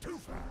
Too fast.